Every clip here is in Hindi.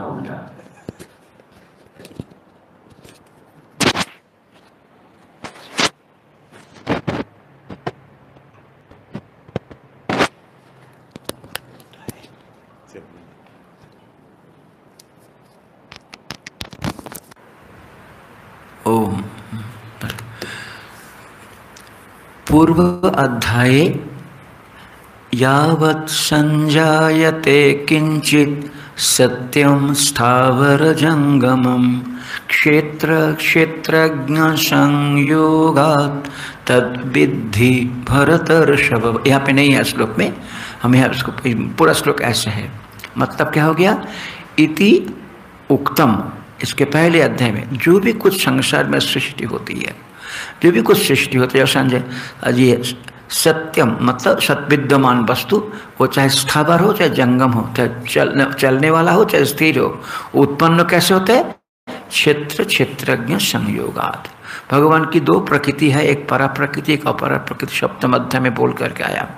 ओम। पूर्व अध्याय यावत् संजायते किंचित सत्यम स्थावर जंगमम क्षेत्र क्षेत्रज्ञ संयोगात तद विद्धि भरतर्षभ। यहाँ पे नहीं है श्लोक में, हम यहाँ उसको पूरा श्लोक ऐसा है। मतलब क्या हो गया? इति उक्तम। इसके पहले अध्याय में जो भी कुछ संसार में सृष्टि होती है, जो भी कुछ सृष्टि होती है, संजय ये सत्यम मतलब सत्विद्यमान वस्तु, वो चाहे स्थावर हो, चाहे जंगम हो, चाहे चलने चलने वाला हो, चाहे स्थिर हो, उत्पन्न कैसे होते हैं? क्षेत्र, क्षेत्रज्ञ, संयोगात। भगवान की दो प्रकृति है, एक परा प्रकृति एक अपरा प्रकृति शब्द मध्य में बोल करके आया।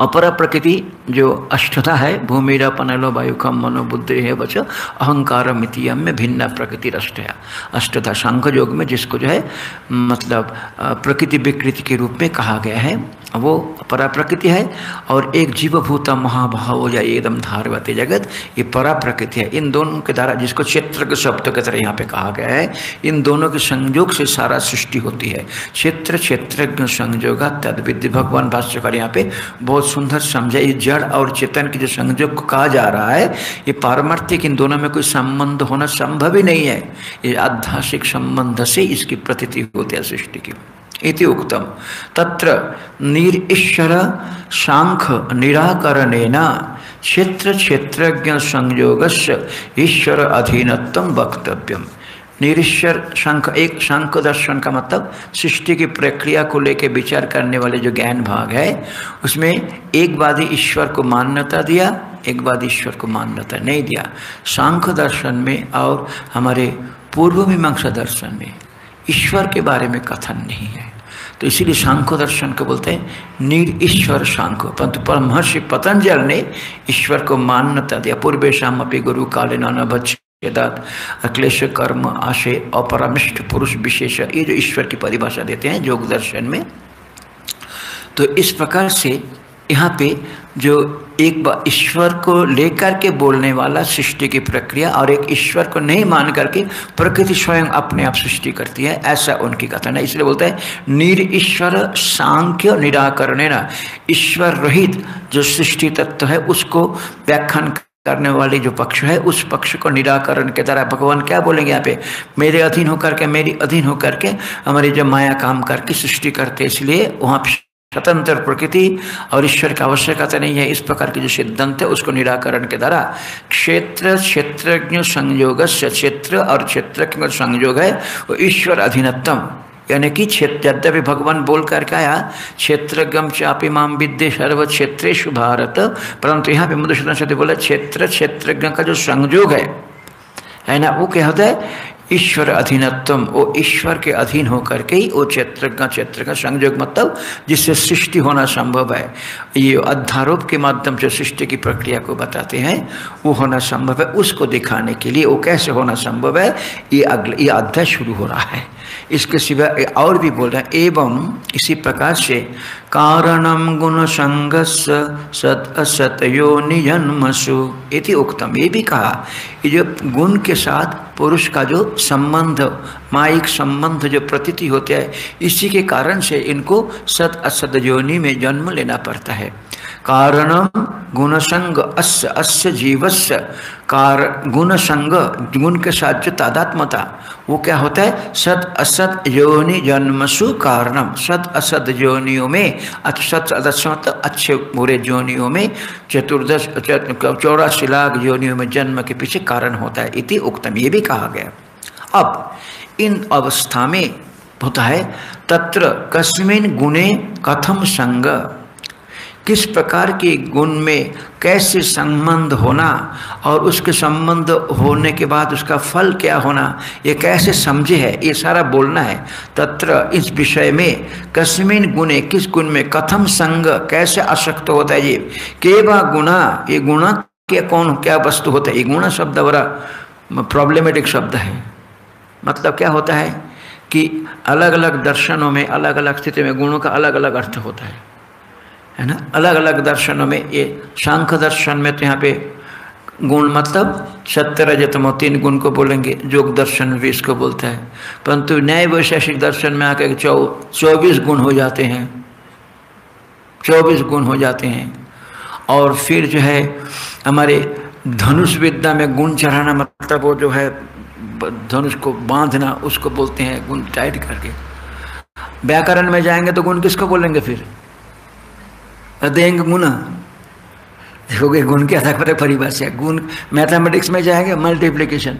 अपरा प्रकृति जो अष्टता है, भूमिरा, पनलो, वायुकम, मनोबुद्धि, है वच, अहंकार मितियम में भिन्न प्रकृति अष्ट है। अष्टता शंख योग में जिसको जो है मतलब प्रकृति विकृति के रूप में कहा गया है, वो परा प्रकृति है और एक जीवभूता महाभाव या एकदम धारवती जगत, ये परा प्रकृति है। इन दोनों के द्वारा जिसको क्षेत्र के शब्द के तरह यहाँ पे कहा गया है, इन दोनों के संयोग से सारा सृष्टि होती है। क्षेत्र, क्षेत्रज्ञ संयोग तद विद्य भगवान भाष्यकर यहाँ पे बहुत सुंदर समझा। ये जड़ और चेतन की जो संयोग को कहा जा रहा है, ये पारमार्थिक इन दोनों में कोई संबंध होना संभव ही नहीं है। ये आध्यासिक संबंध से इसकी प्रतीति होती है सृष्टि की। इति उक्तम। तत्र निरीश्वर शांख निराकरणेन क्षेत्र क्षेत्रज्ञ संयोग ईश्वर अधीनत्व वक्तव्यम। निरीश्वर शंख, एक शंख दर्शन का मतलब सृष्टि की प्रक्रिया को लेकर विचार करने वाले जो ज्ञान भाग है, उसमें एक वादी ईश्वर को मान्यता दिया, एक वादी ईश्वर को मान्यता नहीं दिया। शंख दर्शन में और हमारे पूर्व मीमांसा दर्शन में ईश्वर के बारे में कथन नहीं है। तो इसीलिए शांखो दर्शन को बोलते हैं, निर ईश्वर शांखो। परंतु परमहर्षि पतंजल ने ईश्वर को मान्यता दिया। पूर्वेशम अपनी गुरु काले नाना बच्चेदात अक्लेश, कर्म, आशय, अपरमिष्ट, पुरुष विशेष, ये जो ईश्वर की परिभाषा देते हैं योग दर्शन में तो इस प्रकार से यहाँ पे जो एक बार ईश्वर को लेकर के बोलने वाला सृष्टि की प्रक्रिया और एक ईश्वर को नहीं मान करके प्रकृति स्वयं अपने आप सृष्टि करती है, ऐसा उनकी कथन है। इसलिए बोलते हैं, निर ईश्वर सांख्य निराकरण ईश्वर रहित जो सृष्टि तत्व है, उसको व्याख्यान करने वाली जो पक्ष है, उस पक्ष को निराकरण के द्वारा भगवान क्या बोलेंगे यहाँ पे? मेरे अधीन होकर के, मेरी अधीन होकर के हमारी जो माया काम करके सृष्टि करते, इसलिए वहाँ स्वतंत्र प्रकृति और ईश्वर की आवश्यकता नहीं है। इस प्रकार के जो सिद्धांत है, उसको निराकरण के द्वारा क्षेत्र, क्षेत्रज्ञ संयोग क्षेत्र और क्षेत्र संयोग है, वो ईश्वर अधीनतम। यानी कि क्षेत्र यद्यपि भगवान बोल करके आया, क्षेत्रगम चापी माम विद्य सर्व क्षेत्रेशु भारत। परंतु यहाँ पे मधुसूदन सदी बोला, क्षेत्र, क्षेत्रज्ञ का जो संयोग है है ना, वो क्या होता है ईश्वर अधीनत्व वो ईश्वर के अधीन होकर के ही वो क्षेत्र का क्षेत्र का संयोग मतलब जिससे सृष्टि होना संभव है। ये अध्यारोप के माध्यम से सृष्टि की प्रक्रिया को बताते हैं, वो होना संभव है, उसको दिखाने के लिए वो कैसे होना संभव है, ये अगले, ये अध्याय शुरू हो रहा है। इसके सिवा और भी बोल रहे हैं, एवं इसी प्रकार से कारणम गुण संगस सत असत योनिजन्मसु इति उक्तम। ये भी कहा, ये जो गुण के साथ पुरुष का जो संबंध माइक संबंध जो प्रतीति होते हैं, इसी के कारण से इनको सत असत योनि में जन्म लेना पड़ता है। कारण गुणसंग अस्य अस्य जीवस्य। कार, गुणसंग गुण के साथ जो तादात्मता वो क्या होता है? सत असत योनि जन्मसु कारणम। सत असत योनियों में सत असत अच्छे बुरे योनियों में, चतुर्दश चौरासी लाख योनियों में जन्म के पीछे कारण होता है इति उक्तम। ये भी कहा गया। अब, इन अवस्था में होता है, तत्र कस्मिन गुणे कथम संग किस प्रकार के गुण में कैसे संबंध होना और उसके संबंध होने के बाद उसका फल क्या होना, ये कैसे समझे है, ये सारा बोलना है। तत्र इस विषय में कस्मिन गुणे, किस गुण में, कथम संग कैसे आसक्त होता है ये? केवा गुणा, ये गुणा क्या कौन, क्या वस्तु होता है? ये गुणा शब्द बड़ा प्रॉब्लमेटिक शब्द है। मतलब क्या होता है कि अलग अलग दर्शनों में अलग अलग स्थिति में गुणों का अलग अलग अर्थ होता है। है ना? अलग अलग दर्शनों में, ये सांख्य दर्शन में तो यहाँ पे गुण मतलब सत्य रजतमो तीन गुण को बोलेंगे, योग दर्शन भी इसको बोलता है। परंतु न्याय वैशेषिक दर्शन में आकर चौ, चौबीस गुण हो जाते हैं। चौबीस गुण हो जाते हैं। और फिर जो है, हमारे धनुष विद्या में गुण चढ़ाना मतलब वो जो है, धनुष को बांधना, उसको बोलते हैं गुण टाइट करके। व्याकरण में जाएँगे तो गुण किसको बोलेंगे फिर? देंगे गुण। देखोगे गुण के अलग परिभाषा गुण मैथमेटिक्स में जाएँगे मल्टीप्लीकेशन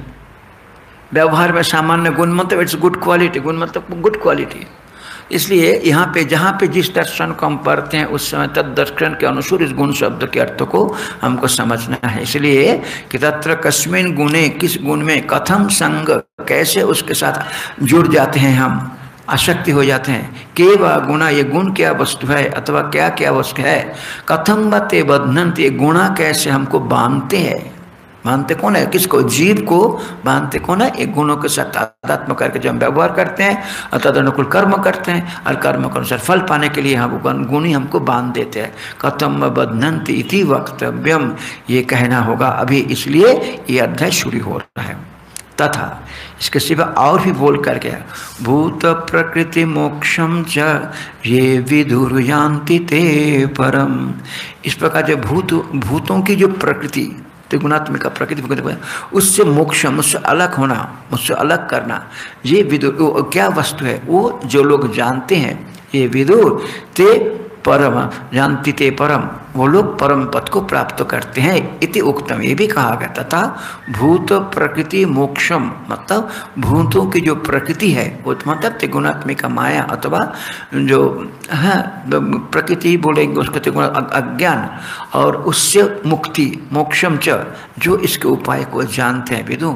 व्यवहार में सामान्य गुण मतलब इट्स गुड क्वालिटी गुण मतलब गुड क्वालिटी इसलिए यहाँ पे, जहाँ पे जिस दर्शन को हम पढ़ते हैं, उस समय तद दर्शन के अनुसार इस गुण शब्द के अर्थ को हमको समझना है। इसलिए कि तत्र कस्मिन गुणे, किस गुण में कथम संग कैसे उसके साथ जुड़ जाते हैं हम? आशक्ति हो जाते हैं। के व गुणा, ये गुण क्या वस्तु है अथवा क्या क्या वस्तु है? कथम व ते बधनंत, ये गुणा कैसे हमको बांधते हैं? मानते कौन है? किसको? जीव को बांधते कौन है? एक गुणों के साथ तादात्म करके जब हम व्यवहार करते हैं तद अनुकूल कर्म करते हैं, और कर्म के अनुसार फल पाने के लिए हम गुण ही हमको बाँध देते हैं। कथम बदनंत इति वक्तव्यम, ये कहना होगा। अभी इसलिए ये अध्याय शुरू हो रहा है। तथा इसके सिवा और भी बोल कर गया, भूत प्रकृति मोक्षम च, ये विधुर्यांति ते परम। इस प्रकार जो भूत, भूतों की जो प्रकृति, त्रिगुणात्मिक प्रकृति उससे मोक्ष मुझसे अलग होना मुझसे अलग करना, ये विदुर क्या वस्तु है? वो जो लोग जानते हैं, ये विदुर, ते परम, जानती ते परम, वो लोग परम पद को प्राप्त करते हैं, इति उक्तम। ये भी कहा गया, तथा भूत प्रकृति मोक्षम मतलब भूतों की जो प्रकृति है, वो मतलब त्रिगुणात्मिका माया अथवा जो, है प्रकृति बोलेंगे उसको त्रिगुण अज्ञान, और उससे मुक्ति, मोक्षम च, जो इसके उपाय को जानते हैं, विदु।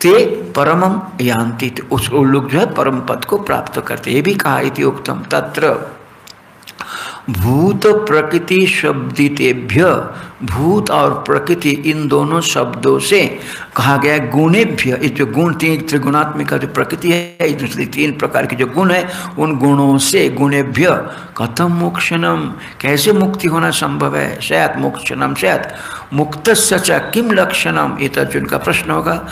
ते परमम यान्ति उस लोग जो है परम पद को प्राप्त करते ये भी कहा इति उक्तम। तत्र भूत प्रकृति शब्दितेभ्य, भूत और प्रकृति इन दोनों शब्दों से कहा गया है, गुणेभ्य। जो गुण, तीन त्रिगुणात्मिक जो प्रकृति है तीन प्रकार के जो गुण है, उन गुणों से गुणेभ्य। कथम मोक्षणम कैसे मुक्ति होना संभव है? शायद मोक्षणम शायद मुक्त सच किम लक्षणम ये तर्जुन का प्रश्न होगा।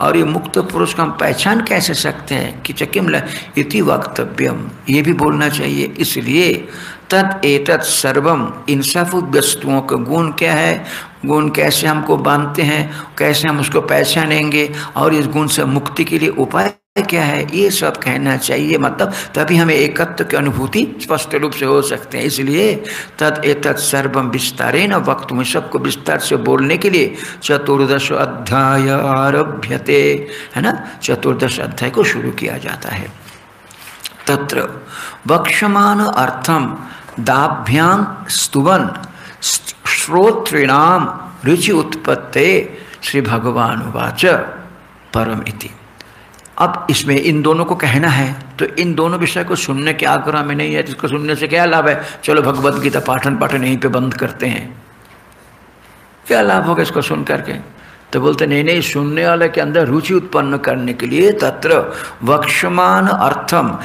और ये मुक्त पुरुष का हम पहचान कैसे सकते हैं कि चकिम इति वक्तव्यम। ये भी बोलना चाहिए। इसलिए तद एतत् सर्वम इन सब वस्तुओं का गुण क्या है? गुण कैसे हमको बांधते हैं? कैसे हम उसको पहचानेंगे? और इस गुण से मुक्ति के लिए उपाय क्या है? ये सब कहना चाहिए। मतलब तभी हमें एकत्व की अनुभूति स्पष्ट रूप से हो सकते हैं। इसलिए तद एतत् सर्वम विस्तारे न वक्त में सबको विस्तार से बोलने के लिए चतुर्दश अध्याय आरभ्यते, है ना? चतुर्दश अध्याय को शुरू किया जाता है। तत्र वक्षमान अर्थम दाभ्याम स्तुवन श्रोतृणाम रुचि उत्पत्ते श्री भगवान वाच परम इति। अब इसमें इन दोनों को कहना है तो इन दोनों विषय को सुनने के आग्रह में नहीं है, जिसको सुनने से क्या लाभ है? चलो भगवत गीता पाठन पाठन यहीं पे बंद करते हैं। क्या लाभ होगा इसको सुन करके? तो बोलते, नहीं नहीं, सुनने वाले के अंदर रुचि उत्पन्न करने के लिए तत्र वक्षमान अर्थम,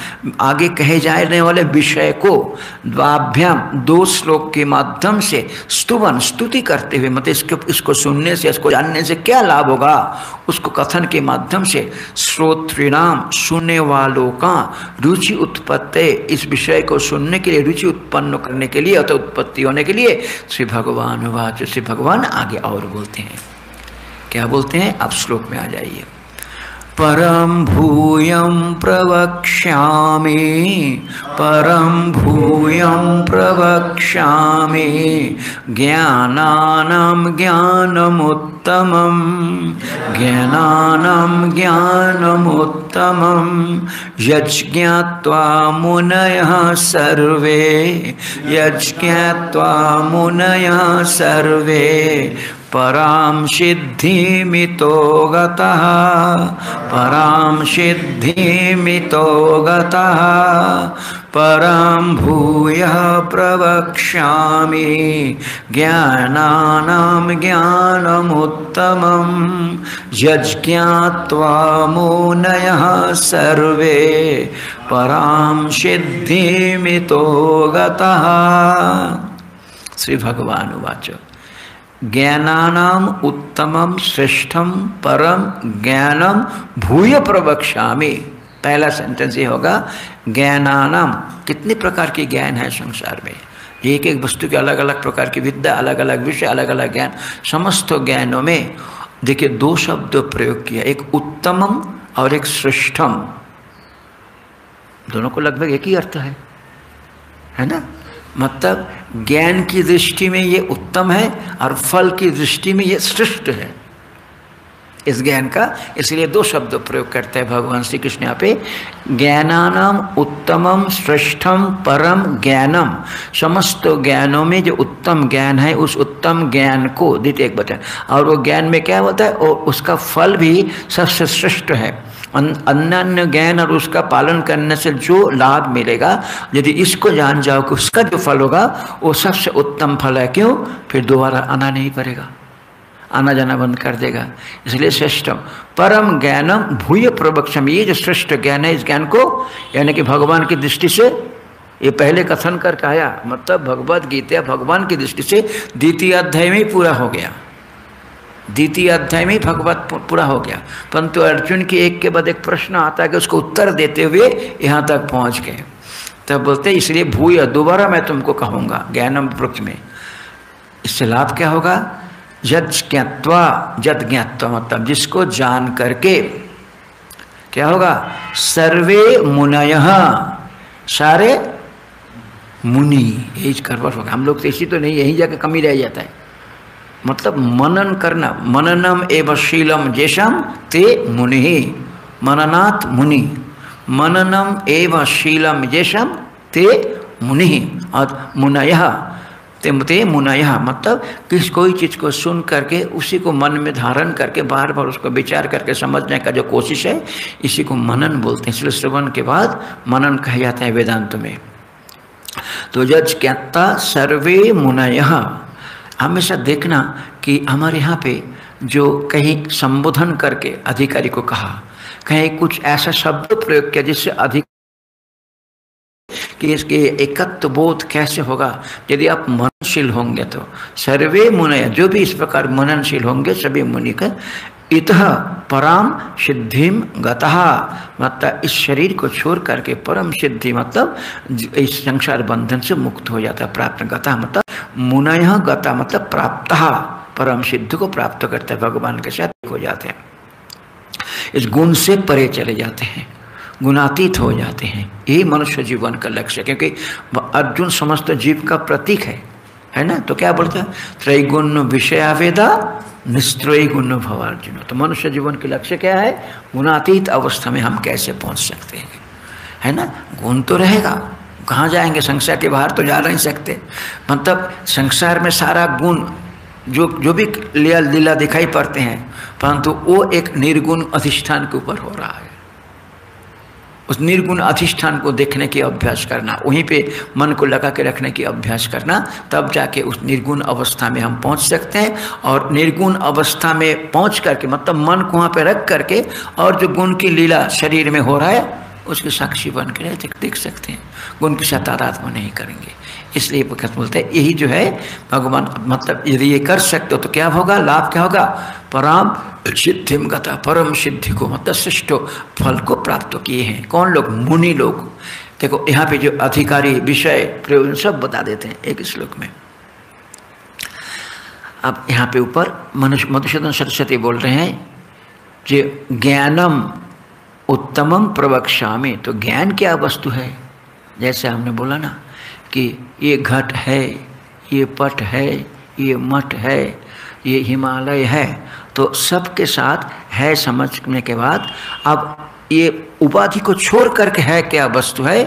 आगे कहे जाने वाले विषय को द्वाभ्याम, दो श्लोक के माध्यम से स्तुवन, स्तुति करते हुए मतलब इसको इसको सुनने से, इसको जानने से क्या लाभ होगा? उसको कथन के माध्यम से श्रोत्रिणाम सुनने वालों का रुचि उत्पत्ति इस विषय को सुनने के लिए, रुचि उत्पन्न करने के लिए अथवा उत्पत्ति होने के लिए श्री भगवान वाच, श्री भगवान आगे और बोलते हैं। क्या बोलते हैं? आप श्लोक में आ जाइए। परम भूयं प्रवक्ष्यामि, परम भूयं प्रवक्ष्यामि, ज्ञानानां ज्ञानमुत्तमं ज्ञानानां ज्ञानमुत्तमं यज्ञात्वा मुनयः सर्वे यज्ञात्वा मुनयः सर्वे परां सिद्धिमितो गतः परां सिद्धिमितो गतः परं भूयः प्रवक्ष्यामि, ज्ञानानां ज्ञानमुत्तमं यज्ञात्वा मुनयः सर्वे, परां सिद्धिमितो गतः श्रीभगवानुवाच। ज्ञानानाम उत्तमम श्रेष्ठम परम ज्ञानम भूय प्रवक्ष्यामि। पहला सेंटेंस ये होगा ज्ञानानाम कितने प्रकार के ज्ञान है संसार में? एक एक वस्तु के अलग अलग प्रकार की विद्या अलग अलग विषय अलग अलग ज्ञान, समस्त ज्ञानों में, देखिए, दो शब्द प्रयोग किया, एक उत्तमम और एक श्रेष्ठम। दोनों को लगभग एक ही अर्थ है। है ना? मतलब ज्ञान की दृष्टि में ये उत्तम है और फल की दृष्टि में ये श्रेष्ठ है। इस ज्ञान का इसलिए दो शब्द प्रयोग करते हैं भगवान श्री कृष्ण यहाँ पे। ज्ञानानाम उत्तमम श्रेष्ठम परम ज्ञानम। समस्त ज्ञानों में जो उत्तम ज्ञान है, उस उत्तम ज्ञान को, द्वितीय एक और वो ज्ञान में क्या होता है? और उसका फल भी सबसे श्रेष्ठ है। अन्य ज्ञान और उसका पालन करने से जो लाभ मिलेगा, यदि इसको जान जाओ कि उसका जो फल होगा, वो सबसे उत्तम फल है। क्यों? फिर दोबारा आना नहीं पड़ेगा आना जाना बंद कर देगा। इसलिए श्रेष्ठम। परम ज्ञानम भूय प्रवक्षम। ये जो श्रेष्ठ ज्ञान है, इस ज्ञान को, यानी कि भगवान की दृष्टि से, ये पहले कथन करके आया। मतलब भगवत गीता भगवान की दृष्टि से द्वितीय अध्याय में पूरा हो गया। द्वितीय अध्याय में ही भगवत पूरा हो गया। परंतु अर्जुन की एक के बाद एक प्रश्न आता है कि उसको उत्तर देते हुए यहाँ तक पहुँच गए। तब बोलते इसलिए भूय, दोबारा मैं तुमको कहूँगा, ज्ञानम वृक्ष में। इससे लाभ क्या होगा? जद ज्ञात्वा जद ज्ञात्वा मतलब जिसको जान करके क्या होगा? सर्वे मुनय, सारे मुनि, यही करवट होगा। हम लोग तो इसी तो नहीं, यही जाकर कमी रह जाता है। मतलब मनन करना, मननम एवं शीलम जैसम ते मुनि, मननात् मुनि। मननम एवं शीलम जैसम ते मुनि और मुनय ते ते मुनय। मतलब किस कोई चीज़ को सुन करके, उसी को मन में धारण करके बार बार उसको विचार करके समझने का जो कोशिश है, इसी को मनन बोलते हैं। इसलिए श्रवण के बाद मनन कहा जाता है वेदांत में। तो जज कहता, सर्वे मुनय। हमेशा देखना कि हमारे यहाँ पे जो कहीं संबोधन करके अधिकारी को कहा, कहीं कुछ ऐसा शब्द प्रयोग किया जिससे अधिक कि इसके एकत्व बोध कैसे होगा। यदि आप मननशील होंगे तो सर्वे मुनय जो भी इस प्रकार मननशील होंगे, सभी मुनि का इत परम सिद्धिम गतः मतलब इस शरीर को छोड़ करके परम सिद्धि मतलब इस संसार बंधन से मुक्त हो जाता है, प्राप्त गता मतलब मुनय गता मतलब प्राप्त, परम सिद्ध को प्राप्त करते हैं, भगवान के साथ हो जाते हैं। इस गुण से परे चले जाते हैं, गुणातीत हो जाते हैं। यही मनुष्य जीवन का लक्ष्य क्योंकि अर्जुन समस्त जीव का प्रतीक है है ना? तो क्या बोलता है? त्रैगुण विषयावेदा निस्त्रय गुण भवार्जुन तो मनुष्य जीवन के लक्ष्य क्या है? गुणातीत अवस्था में हम कैसे पहुँच सकते हैं? है ना? गुण तो रहेगा। कहाँ जाएँगे? संसार के बाहर तो जा नहीं सकते। मतलब संसार में सारा गुण जो जो भी लीला लीला दिखाई पड़ते हैं, परंतु वो एक निर्गुण अधिष्ठान के ऊपर हो रहा है। उस निर्गुण अधिष्ठान को देखने की अभ्यास करना, वहीं पे मन को लगा के रखने की अभ्यास करना, तब जाके उस निर्गुण अवस्था में हम पहुँच सकते हैं और निर्गुण अवस्था में पहुँच करके मतलब मन को वहाँ पे रख करके और जो गुण की लीला शरीर में हो रहा है उसके साक्षी बन कर देख सकते हैं। गुण के साथ आराधना नहीं करेंगे। इसलिए वक्त बोलते हैं, यही जो है, भगवान मतलब यदि ये कर सकते हो तो क्या होगा? लाभ क्या होगा? परम सिद्धिम गता परम सिद्धि को मतलब श्रेष्ठ फल को प्राप्त किए हैं। कौन लोग? मुनि लोग। देखो, यहाँ पे जो अधिकारी, विषय प्रयोजन सब बता देते हैं एक श्लोक में। अब यहाँ पे ऊपर मनुष्य मधुसूदन सरस्वती बोल रहे हैं, जो ज्ञानम उत्तमम प्रवक्षा में तो ज्ञान क्या वस्तु है? जैसे हमने बोला ना कि ये घट है, ये पट है, ये मठ है, ये हिमालय है तो सबके साथ है समझने के बाद अब ये उपाधि को छोड़ करके है क्या वस्तु है,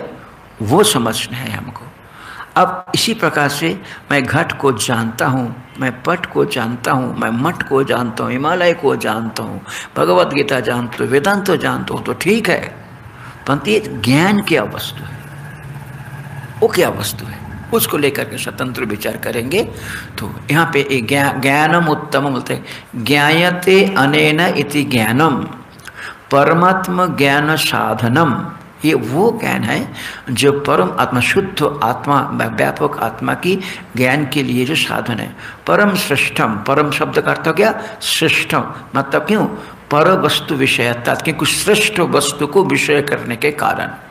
वो समझना है हमको। अब इसी प्रकार से मैं घट को जानता हूँ मैं पट को जानता हूँ, मैं मठ को जानता हूँ, हिमालय को जानता हूँ, भगवत गीता जानता हूँ, वेदांत तो जानता हूँ तो ठीक है। परंतु ये ज्ञान क्या वस्तु है? वो क्या वस्तु है? उसको लेकर के स्वतंत्र विचार करेंगे। तो यहाँ पे एक ज्ञानम उत्तम बोलते हैं। ज्ञायते अनेन इति ज्ञानम, परमात्म ज्ञान साधनम। ये वो ज्ञान है जो परम आत्मा, शुद्ध आत्मा, व्यापक आत्मा की ज्ञान के लिए जो साधन है। परम श्रेष्ठम, परम शब्द का अर्थ हो गया श्रेष्ठम। मतलब क्यों? पर वस्तु विषय अर्थात क्योंकि श्रेष्ठ वस्तु को विषय करने के कारण।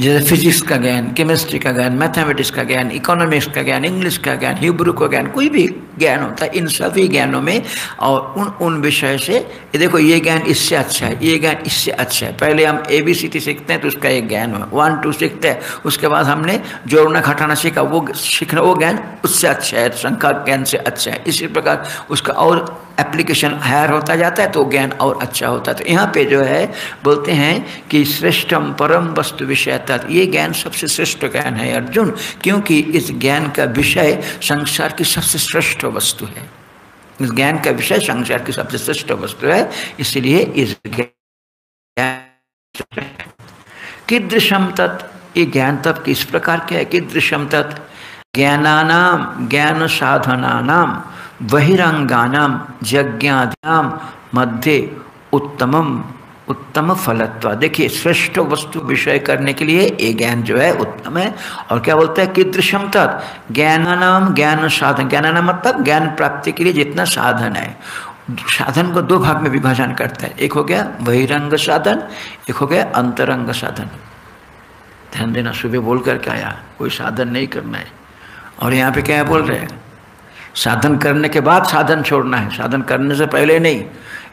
जैसे फिजिक्स का ज्ञान केमिस्ट्री का ज्ञान मैथमेटिक्स का ज्ञान इकोनॉमिक्स का ज्ञान इंग्लिश का ज्ञान हिब्रू का ज्ञान, कोई भी ज्ञान होता है, इन सभी ज्ञानों में और उन उन विषय से, ये देखो, ये ज्ञान इससे अच्छा है, ये ज्ञान इससे अच्छा है। पहले हम ए बी सी टी सीखते हैं तो उसका एक ज्ञान हुआ। वन टू सीखते हैं, उसके बाद हमने जोड़ना, घटाना सीखा, वो सीखना, वो ज्ञान उससे अच्छा है शंका ज्ञान से अच्छा है। इसी प्रकार उसका और एप्लीकेशन हायर होता जाता है तो ज्ञान और अच्छा होता है। तो यहाँ पे जो है, बोलते हैं कि श्रेष्ठम परम वस्तु विषय ये ज्ञान सबसे श्रेष्ठ ज्ञान है, अर्जुन, क्योंकि इस ज्ञान का विषय संसार की सबसे श्रेष्ठ वस्तु है। इस ज्ञान का विषय संसार की सबसे श्रेष्ठ वस्तु है, इसलिए इस कीदृशम तत्? ये ज्ञान तब किस प्रकार के है? कीदृशम तत्? ज्ञानानाम ज्ञान साधनानाम बहिरंगानाम यज्ञाद्याम मध्य उत्तमम उत्तम फलत्व। देखिए, श्रेष्ठ वस्तु विषय करने के लिए ये ज्ञान जो है उत्तम है। और क्या बोलते हैं? कीदृशम तत्? ज्ञानानाम ज्ञान साधन। ज्ञानानाम मतलब ज्ञान प्राप्ति के लिए जितना साधन है। साधन को दो भाग में विभाजन करता है। एक हो गया बहिरंग साधन, एक हो गया अंतरंग साधन। ध्यान देना, सुबह बोल करके आया? कोई साधन नहीं करना है। और यहाँ पे क्या बोल रहे हैं? साधन करने के बाद साधन छोड़ना है। साधन करने से पहले नहीं।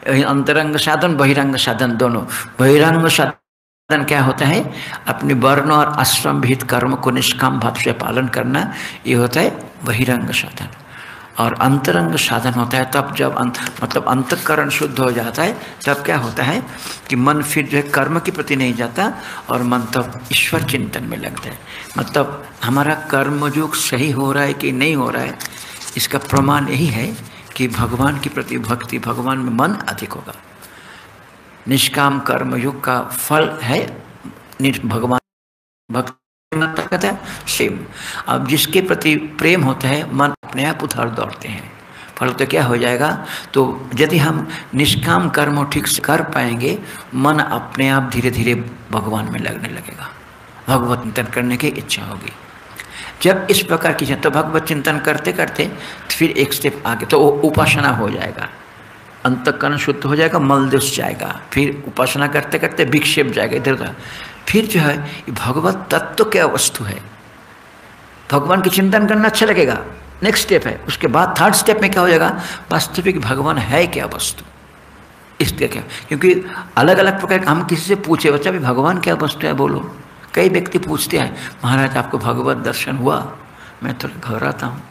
अंतरंग साधन, बहिरंग साधन दोनों। बहिरंग साधन क्या होता है? अपने वर्ण और आश्रम भीत कर्म को निष्काम भाव से पालन करना, ये होता है बहिरंग साधन। और अंतरंग साधन होता है, तब जब अंत मतलब अंतकरण शुद्ध हो जाता है, तब क्या होता है कि मन फिर जो है कर्म के प्रति नहीं जाता और मन तब ईश्वर चिंतन में लगता है। मतलब हमारा कर्म जो सही हो रहा है कि नहीं हो रहा है, इसका प्रमाण यही है कि भगवान के प्रति भक्ति भगवान में मन अधिक होगा। निष्काम कर्म युग का फल है भगवान भक्ति कहता है, सेम। अब जिसके प्रति प्रेम होता है, मन अपने आप उधर दौड़ते हैं। फल तो क्या हो जाएगा? तो यदि हम निष्काम कर्म ठीक से कर पाएँगे, मन अपने आप धीरे धीरे भगवान में लगने लगेगा। भगवत चिंतन करने की इच्छा होगी। जब इस प्रकार की तो भगवत चिंतन करते करते तो फिर एक स्टेप आगे तो वो उपासना हो जाएगा। अंतकरण शुद्ध हो जाएगा मल दुष जाएगा। फिर उपासना करते करते विक्षेप जाएगा, इधर उधर। फिर जो है भगवत तत्व क्या वस्तु है? भगवान की चिंतन करना अच्छा लगेगा। नेक्स्ट स्टेप है। उसके बाद थर्ड स्टेप में क्या हो जाएगा? वास्तविक भगवान है क्या वस्तु? इसलिए क्या क्योंकि अलग अलग प्रकार, हम किसी से पूछे, बच्चा भी भगवान क्या वस्तु है? बोलो। कई व्यक्ति पूछते हैं, महाराज, आपको भगवत दर्शन हुआ? मैं थोड़ा घर आता हूँ।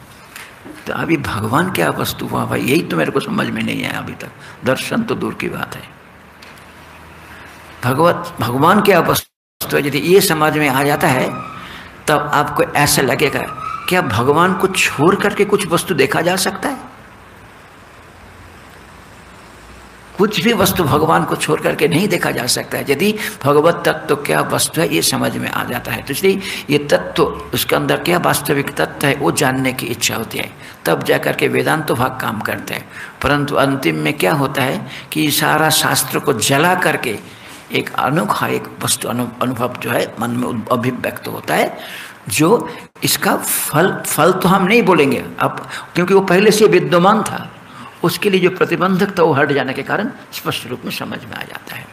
तो अभी भगवान क्या वस्तु हुआ भाई? यही तो मेरे को समझ में नहीं आया अभी तक। दर्शन तो दूर की बात है। भगवत, भगवान क्या वस्तु है? यदि ये समझ में आ जाता है, तब आपको ऐसा लगेगा, क्या भगवान को छोड़ करके कुछ वस्तु देखा जा सकता है? कुछ भी वस्तु भगवान को छोड़ करके नहीं देखा जा सकता है। यदि भगवत तत्व तो क्या वस्तु है, ये समझ में आ जाता है। तो इसलिए ये तत्व, उसके अंदर क्या वास्तविक तत्व है, वो जानने की इच्छा होती है। तब जाकर के वेदांत तो भाग काम करते हैं। परंतु अंतिम में क्या होता है कि सारा शास्त्र को जला करके एक अनोखा एक वस्तु अनुभव जो है, मन में अभिव्यक्त होता है, जो इसका फल फल तो हम नहीं बोलेंगे। अब, क्योंकि वो पहले से विद्यमान था। उसके लिए जो प्रतिबंधक था वो हट जाने के कारण स्पष्ट रूप में समझ में आ जाता है।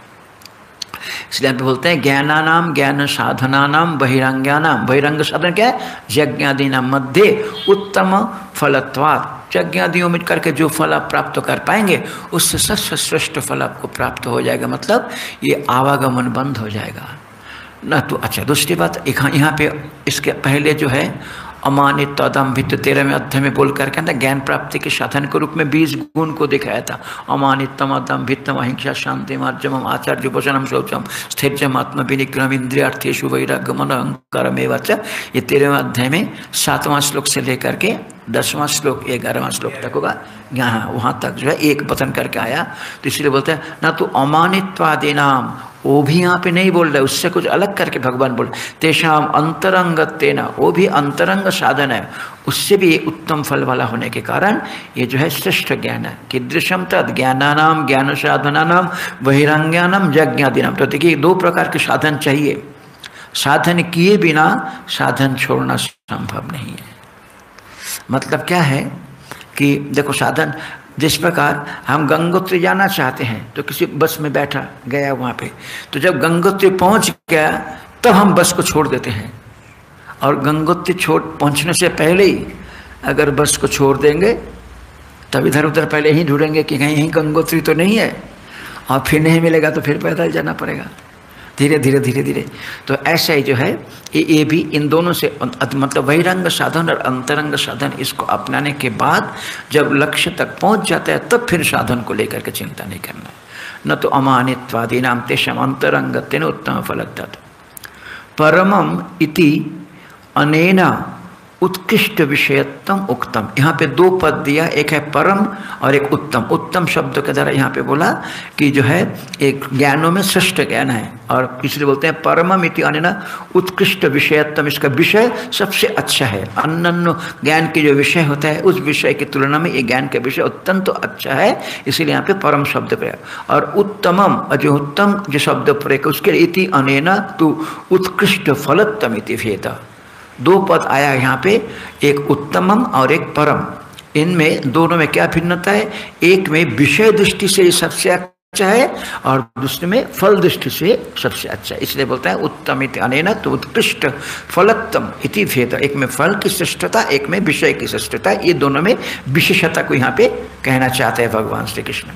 इसलिए आप बोलते हैं, ज्ञानानाम, ज्ञान साधना नाम बहिरंग्यानाम। बहिरंग साधन क्या है? यज्ञादि नाम मध्य उत्तम फलत्वाद यज्ञादियों में करके जो फल आप प्राप्त कर पाएँगे, उससे सबसे श्रेष्ठ फल आपको प्राप्त हो जाएगा। मतलब ये आवागमन बंद हो जाएगा। ना तो अच्छा दूसरी बात यहाँ पे इसके पहले जो है अमानित अदम्भित तेरह में अध्याय में बोल करके ना ज्ञान प्राप्ति के साधन के रूप में बीस गुण को दिखाया था। अमानितम अदम्भितम अहिंसा शांति मार्जम आचार्य भोजनम शौचम स्थिरजम आत्म विनिक्रम इंद्रियार्थेशु वैराग्य मन अहंकार ये तेरहवें अध्याय में सातवां श्लोक से लेकर के दसवां श्लोक, ग्यारहवां श्लोक तक होगा। यहाँ, वहाँ तक जो है एक वचन करके आया। तो इसलिए बोलते हैं, ना तो अमानित्वादि नाम वो भी यहाँ पे नहीं बोल रहे, उससे कुछ अलग करके भगवान बोल तेषाम अंतरंग तेना वो भी अंतरंग साधन है। उससे भी उत्तम फल वाला होने के कारण ये जो है श्रेष्ठ ज्ञान है। कि दृश्यम तद ज्ञानानाम ज्ञान साधना नाम बहिरंज्ञानम यज्ञादि नाम तो देखिए दो प्रकार के साधन चाहिए। साधन किए बिना साधन छोड़ना संभव नहीं है। मतलब क्या है कि देखो साधन जिस प्रकार हम गंगोत्री जाना चाहते हैं तो किसी बस में बैठा गया वहाँ पे तो जब गंगोत्री पहुँच गया, तब हम बस को छोड़ देते हैं। और गंगोत्री छोड़ पहुँचने से पहले ही अगर बस को छोड़ देंगे, तब इधर उधर पहले ही ढूंढेंगे कि कहीं गंगोत्री तो नहीं है, और फिर नहीं मिलेगा तो फिर पैदल जाना पड़ेगा। धीरे धीरे धीरे धीरे। तो ऐसा ही जो है, ये ये भी इन दोनों से मतलब बहिरंग साधन और अंतरंग साधन इसको अपनाने के बाद जब लक्ष्य तक पहुँच जाता है, तब फिर साधन को लेकर के चिंता नहीं करना। है न तो अमानित्वादी नाम तेषम अंतरंग तेन उत्तम फलता परमम इति अनेना उत्कृष्ट विषयत्तम उक्तम। यहाँ पे दो पद दिया, एक है परम और एक उत्तम। उत्तम शब्द के द्वारा यहाँ पे बोला कि जो है, एक ज्ञानों में श्रेष्ठ ज्ञान है। और इसलिए बोलते हैं परमम इति अन्य उत्कृष्ट विषयत्तम इसका विषय सबसे अच्छा है। अन्य ज्ञान के जो विषय होता है, उस विषय की तुलना में ये ज्ञान का विषय अत्यंत तो अच्छा है। इसीलिए यहाँ पे परम शब्द प्रयोग और उत्तमम जो उत्तम जो शब्द प्रयोग, उसके इति अनेना तो उत्कृष्ट फलत्तम इति भेद। दो पद आया यहाँ पे, एक उत्तमम और एक परम। इनमें दोनों में क्या भिन्नता है? एक में विषय दृष्टि से सबसे अच्छा है और दूसरे में फल दृष्टि से सबसे अच्छा है। इसलिए बोलता है उत्तम इति अनेन तो उत्कृष्ट फलोत्तम इति भेद। एक में फल की श्रेष्ठता, एक में विषय की श्रेष्ठता। ये दोनों में विशेषता को यहाँ पे कहना चाहते हैं भगवान श्री कृष्ण।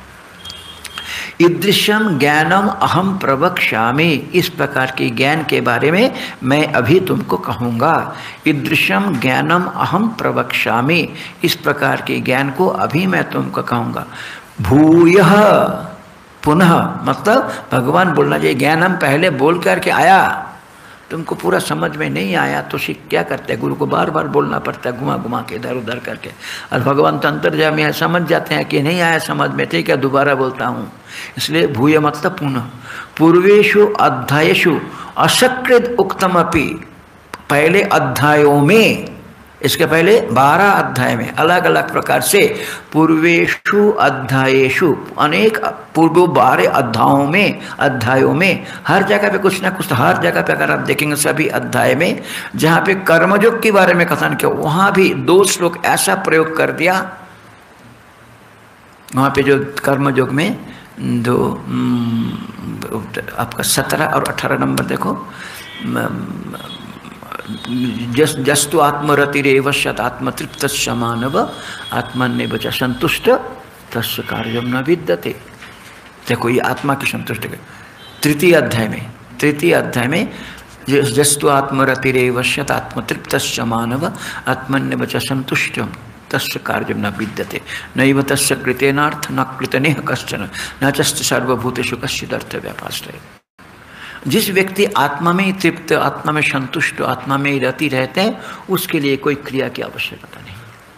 ईदृशम ज्ञानम अहम प्रवक्ष्यामी। इस प्रकार के ज्ञान के बारे में मैं अभी तुमको कहूँगा। ईदृशम ज्ञानम अहम प्रवक्ष्यामी। इस प्रकार के ज्ञान को अभी मैं तुमको कहूँगा। भूय पुनः मतलब भगवान बोलना चाहिए ज्ञान हम पहले बोल करके आया। तुमको पूरा समझ में नहीं आया तो सिख क्या करते? हैं गुरु को बार बार बोलना पड़ता है घुमा घुमा के इधर उधर करके। और भगवान तो अंतर्जामी है समझ जाते हैं कि नहीं आया समझ में, ठीक है, दोबारा बोलता हूँ। इसलिए भूय मतलब पुनः पूर्वेशु अध्यायु असकृत उक्तम पहले अध्यायों में इसके पहले बारह अध्याय में अलग अलग प्रकार से पूर्वेशु अध्यायेशु, अनेक पूर्व बारह अध्यायों में अध्यायों में, हर जगह पे कुछ ना कुछ, हर जगह पे अगर आप देखेंगे सभी अध्याय में, जहाँ पे कर्मयोग के बारे में कथन किया, वहाँ भी दो श्लोक ऐसा प्रयोग कर दिया। वहाँ पे जो कर्मयोग में दो आपका सत्रह और अठारह नंबर देखो जस, जस्तु आत्मरतिरेव सत आत्मतृप्त समानव आत्मन्य बचा संतुष्ट तस् कार्य न विद्यते। देखो, ये आत्मा की संतुष्ट तृतीय अध्याय में, तृतीय अध्याय में जस्तु आत्मरतिरेव सत आत्मतृप्त मानव आत्मन्य बचा संतुष्ट तस्य कार्य न विद्यते। नैव तस्य कृतेनार्थ न कृतनेह कश्चन, न चस्त सर्वभूतेषु जिस व्यक्ति आत्मा में ही तृप्त, आत्मा में संतुष्ट, आत्मा में ही रति रहते हैं, उसके लिए कोई क्रिया की आवश्यकता नहीं।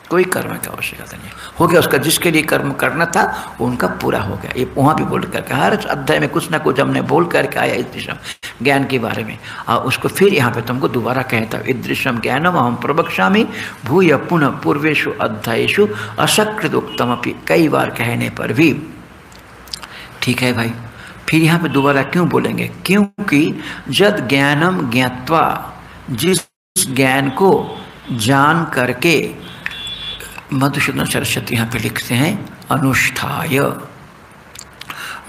कोई कर्म की आवश्यकता नहीं। हो गया उसका जिसके लिए कर्म करना था वो उनका पूरा हो गया। ये वहाँ भी बोल करके हर अध्याय में कुछ ना कुछ हमने बोल करके आया इस दिशा ज्ञान के बारे में। और उसको फिर यहाँ पे तुमको दोबारा कहता हूँ। ईदृशम ज्ञानम हम प्रवक्षामी भूय पुनः पूर्वेशु अध्यायु असकृत उत्तम कई बार कहने पर भी, ठीक है भाई फिर यहाँ पे दोबारा क्यों बोलेंगे? क्योंकि जद ज्ञानम ज्ञातवा, जिस ज्ञान को जान करके, मधुसूदन सरस्वती यहाँ पे लिखते हैं, अनुष्ठाय।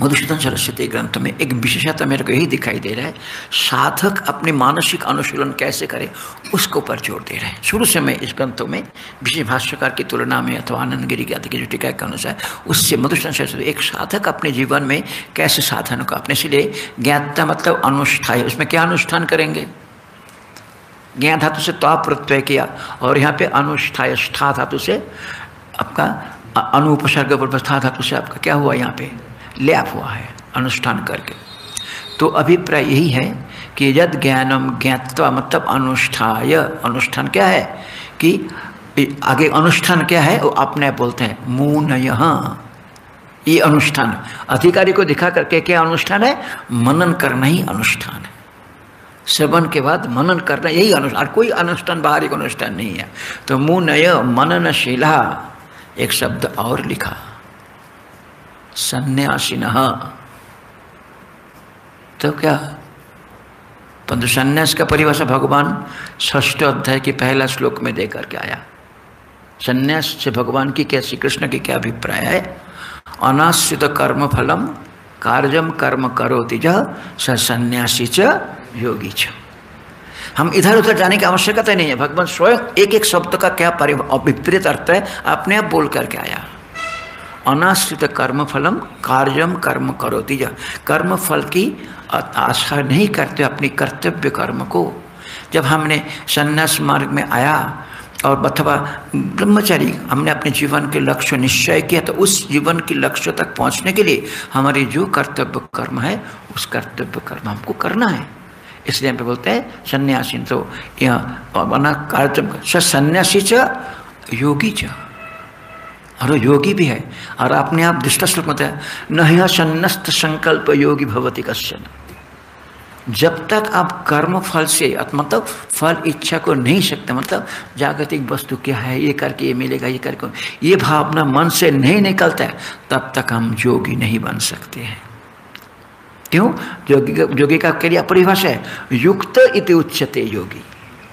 मधुसूदन सरस्वती ग्रंथ में एक विशेषता मेरे को यही दिखाई दे रहा है, साधक अपने मानसिक अनुशीलन कैसे करे, उसके ऊपर ज़ोर दे रहे हैं। शुरू से मैं इस ग्रंथों में विशेष भाष्यकार की तुलना में अथवा आनंद गिरी की जो टीका के अनुसार, उससे मधुसूदन सरस्वती एक साधक अपने जीवन में कैसे साधन को अपने इसलिए ज्ञाता मतलब अनुष्ठाय उसमें क्या अनुष्ठान करेंगे? ज्ञा धातु से त्वा प्रत्यय किया और यहाँ पे अनुष्ठा स्था धातु से आपका अनुपसर्ग व्यवस्था धातु से आपका क्या हुआ यहाँ पे? लैप हुआ है, अनुष्ठान करके। तो अभिप्राय यही है कि यद ज्ञानम ज्ञातवा मतलब अनुष्ठाय। अनुष्ठान क्या है? कि आगे अनुष्ठान क्या है? वो अपने बोलते हैं मून ये अनुष्ठान। अधिकारी को दिखा करके क्या अनुष्ठान है? मनन करना ही अनुष्ठान है। श्रवण के बाद मनन करना यही अनुष्ठान। कोई अनुष्ठान, बाहरी अनुष्ठान नहीं है। तो मुनय मननशीला, एक शब्द और लिखा। संन्यासीन। तो क्या? परंतु संन्यास का परिभाषा भगवान ष्ठ अध्याय के पहला श्लोक में देकर के आया। संन्यास से भगवान की क्या श्री कृष्ण की क्या अभिप्राय है? अनाश्रित कर्म फलम, कार्यम कर्म करो तिज स संन्यासी च योगी च। हम इधर उधर जाने की आवश्यकता नहीं है। भगवान स्वयं एक एक शब्द का क्या विपरीत अर्थ है, अपने आप बोल करके आया। अनाश्रित कर्म फलम कार्यम कर्म करो तीजा कर्म फल की आशा नहीं करते अपनी कर्तव्य कर्म को, जब हमने संन्यास मार्ग में आया और अथवा ब्रह्मचारी हमने अपने जीवन के लक्ष्य निश्चय किया तो उस जीवन के लक्ष्य तक पहुँचने के लिए हमारे जो कर्तव्य कर्म है, उस कर्तव्य कर्म हमको करना है। इसलिए हम बोलते हैं, सन्यासी तो यह कार्य सन्यासी च, योगी च। और योगी भी है, और अपने आप दृष्ट श्लोक में न सन्नस्त संकल्प योगी भवती कश्चन। जब तक आप कर्म फल से मतलब फल इच्छा को नहीं सकते मतलब जागतिक वस्तु क्या है, ये करके ये मिलेगा, ये करके, ये भावना मन से नहीं निकलता है, तब तक हम योगी नहीं बन सकते हैं। क्यों? योगी का योगी का क्या परिभाषा है। युक्त इति उच्चते योगी।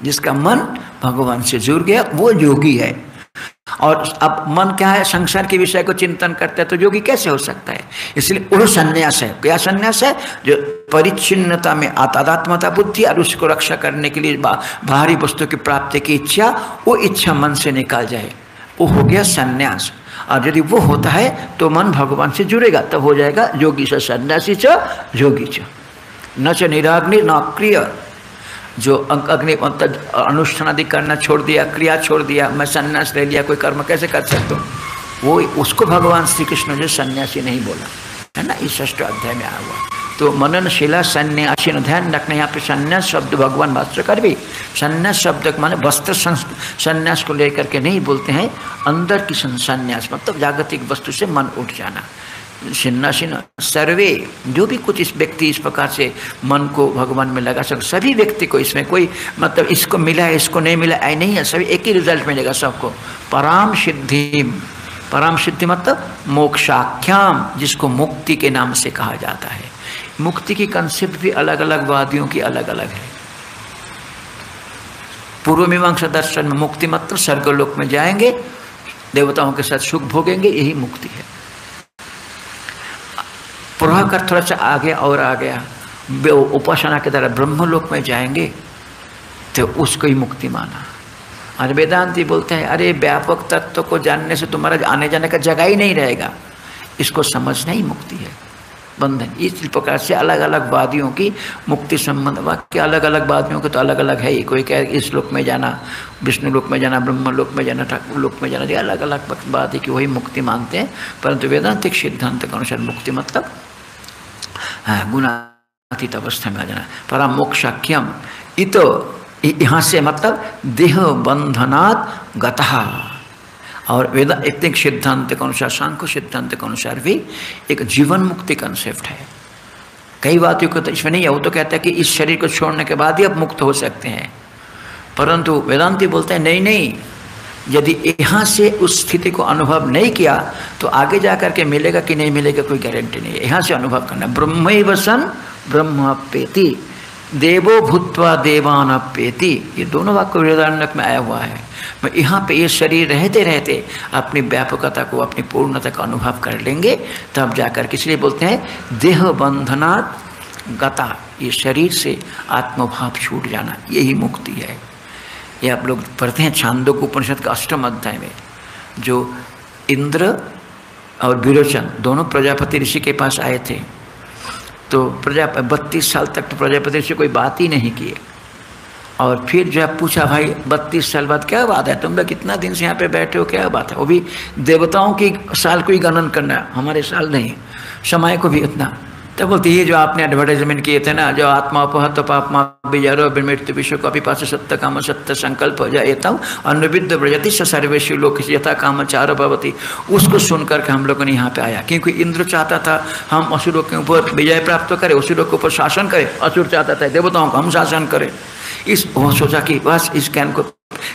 जिसका मन भगवान से जुड़ गया, वो योगी है। और अब मन क्या है? संसार के विषय को चिंतन करते हैं तो योगी कैसे हो सकता है? इसलिए वो संन्यास है। क्या संन्यास है? जो परिच्छिन्नता में आतादात्मता बुद्धि और उसको रक्षा करने के लिए बाहरी वस्तु की प्राप्ति की इच्छा, वो इच्छा मन से निकाल जाए। वो हो गया संन्यास। और यदि वो होता है तो मन भगवान से जुड़ेगा, तब हो जाएगा योगी से सन्यासी च, योगी च। न च निराग्नि, न क्रिय जो अग्नि अनुष्ठान आदि करना छोड़ दिया, क्रिया छोड़ दिया, मैं संन्यास ले लिया, कोई कर्म कैसे कर सकता हूँ? वो उसको भगवान श्री कृष्ण जो सन्यासी नहीं बोला। है ना? इस ष्ट अध्याय में आया हुआ। तो मननशिला सन्यासी ध्यान रखना, यहाँ पे सन्यास शब्द भगवान भाष्यकर भी, संन्यास शब्द माने वस्त्र संन्यास को लेकर के नहीं बोलते हैं, अंदर की संन्यास मतलब जागतिक वस्तु से मन उठ जाना। सिन्नासीन सर्वे, जो भी कुछ इस व्यक्ति इस प्रकार से मन को भगवान में लगा सक, सभी व्यक्ति को इसमें कोई मतलब इसको मिला है, इसको नहीं मिला है नहीं है, सभी एक ही रिज़ल्ट मिलेगा सबको। पराम सिद्धि पराम सिद्धि मतलब मोक्षाख्याम, जिसको मुक्ति के नाम से कहा जाता है। मुक्ति की कंसेप्ट भी अलग अलग वादियों की अलग अलग है। पूर्व मीमांसा दर्शन में मुक्ति मतलब स्वर्गलोक में जाएँगे, देवताओं के साथ सुख भोगेंगे, यही मुक्ति है। प्रवाह कर थोड़ा सा आगे और आ गया। उपासना के द्वारा ब्रह्मलोक में जाएँगे तो उसको ही मुक्ति माना। और वेदांति बोलते हैं, अरे, व्यापक तत्व को जानने से तुम्हारा आने जाने का जगह ही नहीं रहेगा। इसको समझना ही मुक्ति है। बंधन, इस प्रकार से अलग अलग वादियों की मुक्ति संबंध, वाक्य अलग अलग वादियों के तो अलग अलग है ही। कोई कह, इस लोक में जाना, विष्णु लोक में जाना, ब्रह्म लोक में जाना, ठाकुर लोक में जाना अलग अलग बात है कि वही मुक्ति मानते हैं। परंतु वेदांतिक सिद्धांत के अनुसार मुक्ति मतलब गुणातीत अवस्था में आ जाना परा मोक्षाख्यम इत यहाँ से मतलब देह बंधनात् गतहा और वेद एक सिद्धांत के अनुसार, सांख्य सिद्धांत के अनुसार भी एक जीवन मुक्ति कंसेप्ट है। कई बातों को तो इसमें नहीं है, वो तो कहता है कि इस शरीर को छोड़ने के बाद ही अब मुक्त हो सकते हैं। परंतु वेदांति बोलते हैं, नहीं नहीं यदि यहाँ से उस स्थिति को अनुभव नहीं किया तो आगे जा करके मिलेगा कि नहीं मिलेगा कोई गारंटी नहीं है। यहाँ से अनुभव करना। ब्रह्म वसन ब्रह्म पेति देवो भूतवा देवान पेति ये दोनों वाक्य वेदारण्यक में आया हुआ है। मैं यहाँ पे ये शरीर रहते रहते अपनी व्यापकता को, अपनी पूर्णता का अनुभव कर लेंगे, तब जाकर इसलिए बोलते हैं, देह बंधनात् गता। ये शरीर से आत्मभाव छूट जाना, यही मुक्ति है। ये आप लोग पढ़ते हैं छांदोक उपनिषद का अष्टम अध्याय में, जो इंद्र और विरोचन दोनों प्रजापति ऋषि के पास आए थे। तो प्रजा, बत्तीस साल तक तो प्रजापति ऋषि कोई बात ही नहीं किए और फिर जो जब पूछा, भाई, बत्तीस साल बाद क्या बात है? तुम लोग कितना दिन से यहाँ पे बैठे हो? क्या बात है? वो भी देवताओं की साल को ही गणन करना, हमारे साल नहीं, समय को भी उतना। तो बोलती है जो आपने एडवर्टाइजमेंट किए थे ना, जो आत्मा उपहत पापमा बिजारो मृत्यु विश्व कभी पास सत्य काम, सत्य संकल्प हो जाए तब अनुविद्ध ब्रजति सर्वेश लोक यथा काम, चारो भवती। उसको सुन करके हम लोगों ने यहाँ पे आया, क्योंकि इंद्र चाहता था, हम असुरों के ऊपर विजय प्राप्त करें, असुरों के ऊपर शासन करें, असुर चाहता था, देवताओं को हम शासन करें। इस, वो सोचा कि बस इस ज्ञान को,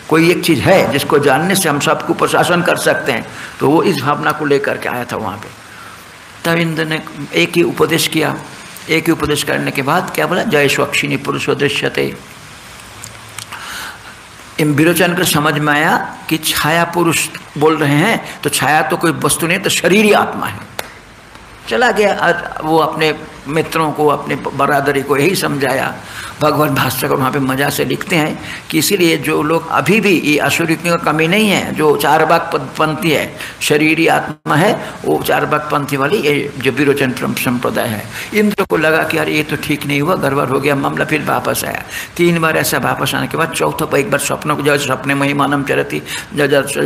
कोई एक चीज़ है जिसको जानने से हम सबको ऊपर शासन कर सकते हैं। तो वो इस भावना को लेकर के आया था वहाँ पे। तब इंद्र ने एक ही उपदेश किया। एक ही उपदेश करने के बाद क्या बोला? जय स्वक्षिणी पुरुष उद्देश्य थे इन विरोचन को समझ में आया कि छाया पुरुष बोल रहे हैं तो छाया तो कोई वस्तु नहीं तो शरीर ही आत्मा है। चला गया वो अपने मित्रों को, अपने बरादरी को यही समझाया। भगवान भास्कर वहाँ पे मज़ा से लिखते हैं कि इसीलिए जो लोग अभी भी ये असुरी की कमी नहीं है, जो चार बाग पंथी है, शरीरी आत्मा है, वो चार बाग पंथी वाली ये जो विरोचन संप्रदाय है। इंद्र को लगा कि यार ये तो ठीक नहीं हुआ, गड़बड़ हो गया, मामला फिर वापस आया। तीन बार ऐसा वापस आने के बाद चौथा पर एक बार स्वप्न को जब सपने में ही मानम चरती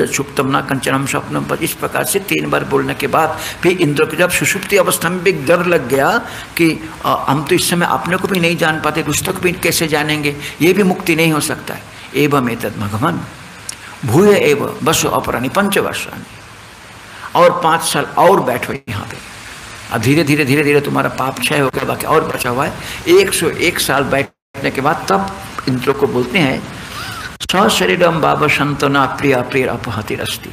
सुप्तम ना कंचनम स्वप्नम पर इस प्रकार से तीन बार बोलने के बाद फिर इंद्र को जब सुषुप्ति अवस्था में भी डर लग गया कि हम तो इस समय अपने को भी नहीं जान पाते दूसरों को भी कैसे जानेंगे? ये भी मुक्ति नहीं हो सकता है। एवं एतद भगवान। भूय एव बस अपरानी पंच वर्षानी और पाँच साल और बैठो यहाँ पे। अब धीरे धीरे धीरे धीरे तुम्हारा पाप क्षय हो गया बाकी और बचा हुआ है। एक सौ एक साल बैठने के बाद तब इंद्र को बोलते हैं सशरीरम बाब संतना प्रिय प्रिय अपहति रस्ती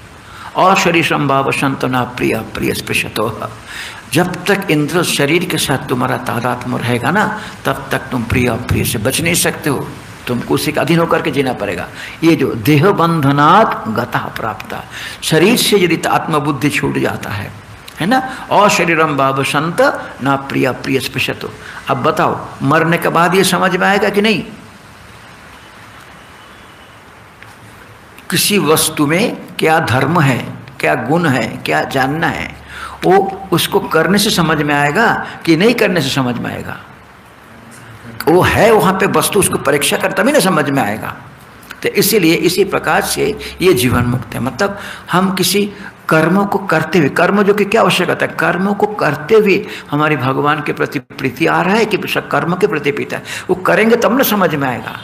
अशरीरम बाब संतना प्रिय प्रिय स्पृशतो जब तक इंद्र शरीर के साथ तुम्हारा तादात्म रहेगा ना, तब तक तुम प्रिय प्रिय से बच नहीं सकते हो। तुमको उसी का अधीन होकर के जीना पड़ेगा। ये जो देह बंधनात् गता प्राप्त शरीर से यदि आत्मबुद्धि छूट जाता है है ना? और शरीरम बाब संत, ना प्रिय प्रिय स्पृशत। अब बताओ, मरने के बाद ये समझ में आएगा कि नहीं? किसी वस्तु में क्या धर्म है, क्या गुण है, क्या जानना है? वो उसको करने से समझ में आएगा कि नहीं करने से समझ में आएगा। वो है वहाँ पे वस्तु, उसको परीक्षा कर तभी ना समझ में आएगा। तो इसीलिए इसी प्रकार से ये जीवन मुक्त है। मतलब हम किसी कर्मों को करते हुए, कर्म जो कि क्या आवश्यकता है? कर्मों को करते हुए हमारे भगवान के प्रति प्रीति आ रहा है कि कर्म के प्रति प्रीति है? वो करेंगे तब ना समझ में आएगा।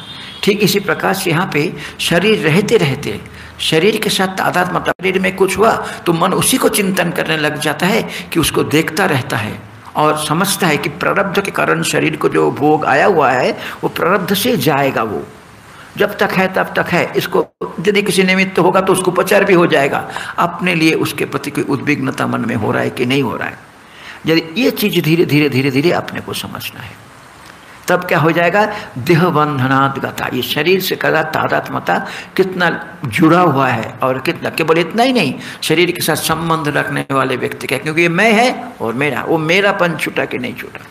ठीक इसी प्रकार से यहाँ पे शरीर रहते रहते शरीर के साथ तादाद मतलब शरीर में कुछ हुआ तो मन उसी को चिंतन करने लग जाता है कि उसको देखता रहता है और समझता है कि प्रारब्ध के कारण शरीर को जो भोग आया हुआ है, वो प्रारब्ध से जाएगा वो। जब तक है, तब तक है। इसको यदि किसी निमित्त तो होगा तो उसको उपचार भी हो जाएगा। अपने लिए उसके प्रति कोई उद्विग्नता मन में हो रहा है कि नहीं हो रहा है? यदि ये चीज़ धीरे धीरे धीरे धीरे अपने को समझना है। तब क्या हो जाएगा? देह बंधनात् गता ये शरीर से कदा तादात्मता कितना जुड़ा हुआ है और कितना? केवल इतना ही नहीं, शरीर के साथ संबंध रखने वाले व्यक्ति का, क्योंकि ये मैं है और मेरा, वो मेरापन छूटा कि नहीं छूटा।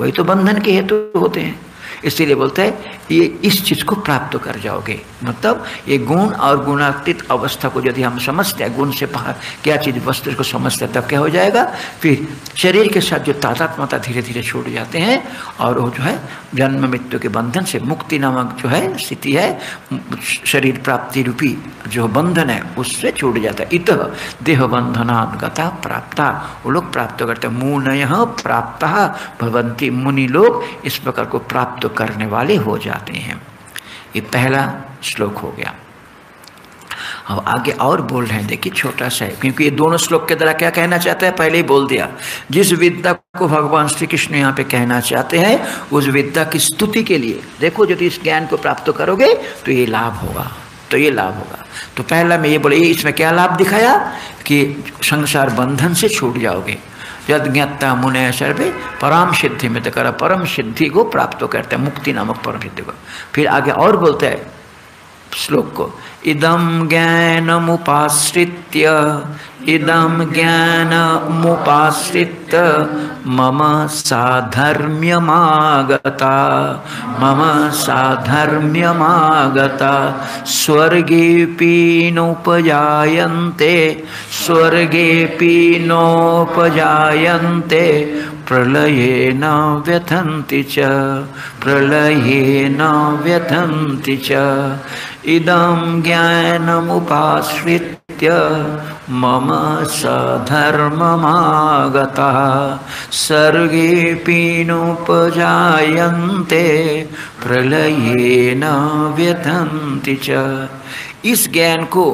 वही तो बंधन के हेतु होते हैं। इसीलिए बोलते हैं, ये इस चीज़ को प्राप्त कर जाओगे। मतलब ये गुण और गुणातीत अवस्था को यदि हम समझते हैं, गुण से बाहर क्या चीज़ वस्तु को समझते हैं, तब क्या हो जाएगा? फिर शरीर के साथ जो तादात्मता धीरे धीरे छूट जाते हैं और वो जो है, जन्म मृत्यु के बंधन से मुक्ति नामक जो है, स्थिति है, शरीर प्राप्ति रूपी जो बंधन है, उससे छूट जाता है। इत देह बंधनागता प्राप्त। वो लोग प्राप्त करते हैं, मुनय प्राप्त। भवंती मुनि लोग इस प्रकार को प्राप्त करने वाले हो जाते हैं। ये पहला श्लोक हो गया। अब आगे और बोल रहे हैं, देखिए छोटा सा है, क्योंकि ये दोनों श्लोक के द्वारा क्या कहना चाहता है? पहले ही बोल दिया, जिस विद्या को भगवान श्री कृष्ण यहाँ पे कहना चाहते हैं, उस विद्या की स्तुति के लिए, देखो यदि इस ज्ञान को प्राप्त करोगे तो ये लाभ होगा तो ये लाभ होगा। तो पहला मैं ये बोले, इसमें क्या लाभ दिखाया? कि संसार बंधन से छूट जाओगे। यद ज्ञाता सर्वे परम सिद्धि में कर परम सिद्धि को प्राप्त करते हैं मुक्ति नामक परम सिद्धि को फिर आगे और बोलते हैं श्लोक को। इदम ज्ञानमुपाश्रित्य इदम ज्ञानमुपाश्रित्य मम साधर्म्यमागता। मम साधर्म्यमागता। स्वर्गेऽपि नोपजायन्ते स्वर्गेऽपि नोपजायन्ते प्रलयेन व्यथन्ति च प्रलयेन व्यथन्ति च। इदं ज्ञानमुपाश्रित्य मम सधर्ममागतः सर्गेऽपि नोपजायन्ते प्रलयेन व्यथन्ति च। इस ज्ञान को